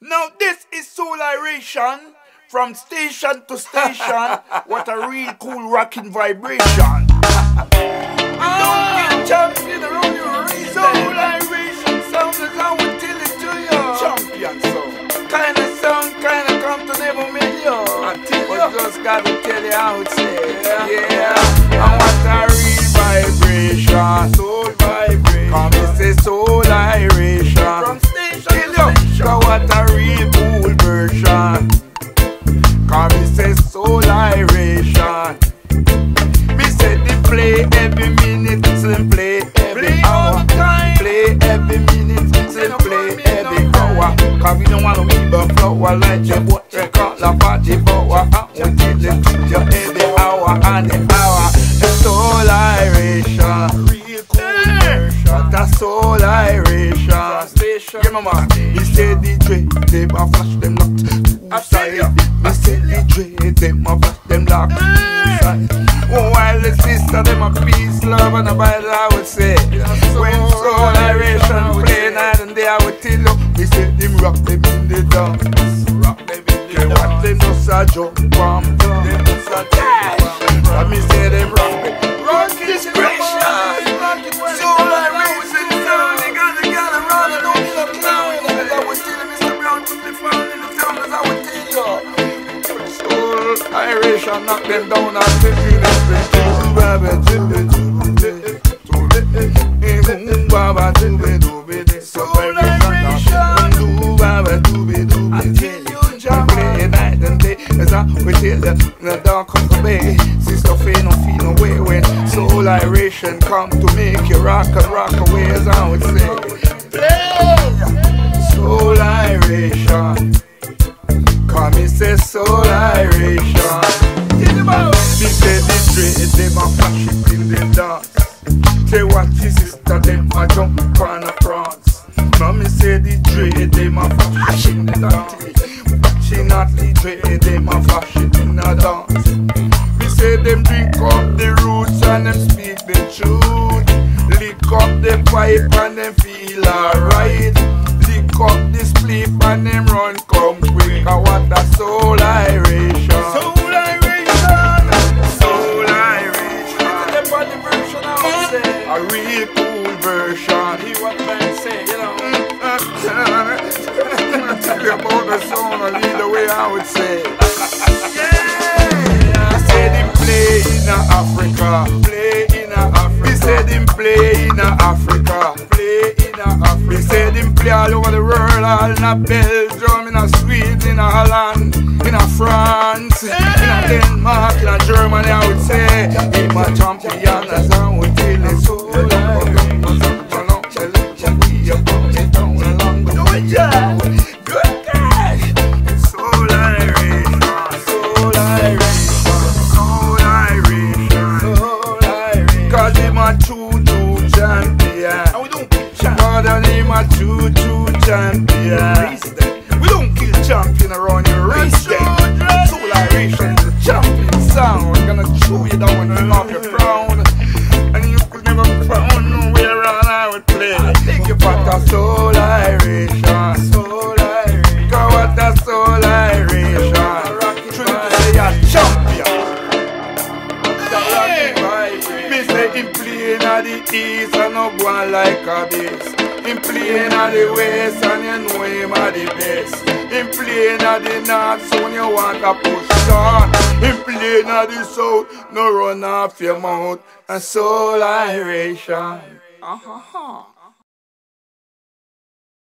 Now this is Soul Iration from station to station. what a real cool rocking vibration. ah, champion around your Soul Iration sound as I would tell it to you. Champion sound. Kind of sound, kind of come to never million. I tell but you. just gotta tell you how it's. Yeah. yeah. Cause we don't wanna weave a flower like your boy record la party power And we did it to your every hour and the hour. The soul iration Real cool version That's soul iration uh. Yeah mama. He said the Dre They a flash them not two side. Me said the Dre They a flash them like two side. Oh while the sister them a peace love and a Bible I would say. When soul iration play night and day I would tell me say them rock them in the dance. Rock them in the dance. What them just a jump from Them just a jump And me say them rock them. Rock discretion. So I raise it down. They got the gal around and don't need a clown. As I was telling Mr. Brown to be found in the town as I would tell you. Soul Irish and knock them down and take you them straight. We tell you, the dark of the bay. Sister Faye no feel no way when soul iration come to make you rock and rock away as I would say. Play soul iration. Come me say soul iration. Me say the dread them a flash it in the dance. Say what is sister them a jump on a France. Now me say the dread them a flash in the dance. She not the trade, them a flash it in a dance. Me say them drink up the roots and them speak the truth. Lick up the pipe and them feel alright. Way I would say. yeah. He said him play in Africa. Play in Africa. He said him play in Africa. Play in Africa. He said him play all over the world. All in a Belgium, in a Sweden, in a Holland, in a France, in a Denmark, in a Germany. I would say him a champion a true, true champion. We don't kill champion around here, race them. Soul Iration is a champion sound. We're gonna chew you down and knock your crown. And you could never found nowhere I would play. Take you back to Soul Iration. Solaration. Go what the Soul Iration. True to say a champion. Me say him playing at the east and no one like a beast. Him playing at the west and you know him at the best. Him playing at the north so you want to push on. Him playing at the south, no run off your mouth. And soul iration. Uh-huh.